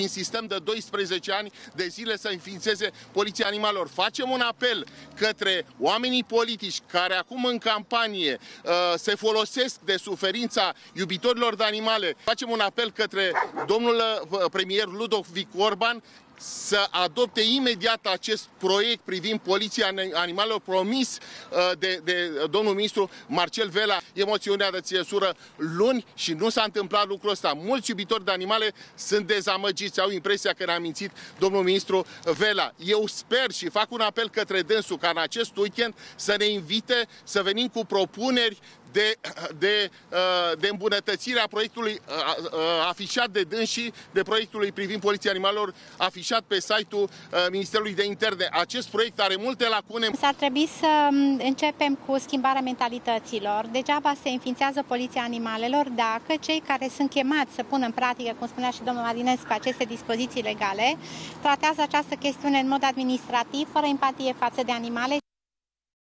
insistăm de 12 ani de zile să înființeze Poliția Animalelor. Facem un apel către oamenii politici care acum în campanie uh, se folosesc de suferința iubitorilor de animale. Facem un apel către domnul uh, premier Ludovic Orban să adopte imediat acest proiect privind poliția animalelor promis uh, de, de domnul ministru Marcel Vela, emoțiunea de țiesură luni și nu s-a întâmplat lucrul ăsta. Mulți iubitori de animale sunt dezamăgiți, au impresia că ne-a mințit domnul ministru Vela. Eu sper și fac un apel către dânsul ca în acest weekend să ne invite să venim cu propuneri de, de, uh, de îmbunătățire a proiectului uh, uh, afișat de dânsii, de proiectului privind poliția animalelor, afișat pe site-ul Ministerului de Interne. Acest proiect are multe lacune. S-ar trebui să um, începem cu schimbarea mentalităților. Degeaba se înființează poliția animalelor dacă cei care sunt chemați să pună în practică, cum spunea și domnul Marinescu, aceste dispoziții legale, tratează această chestiune în mod administrativ, fără empatie față de animale.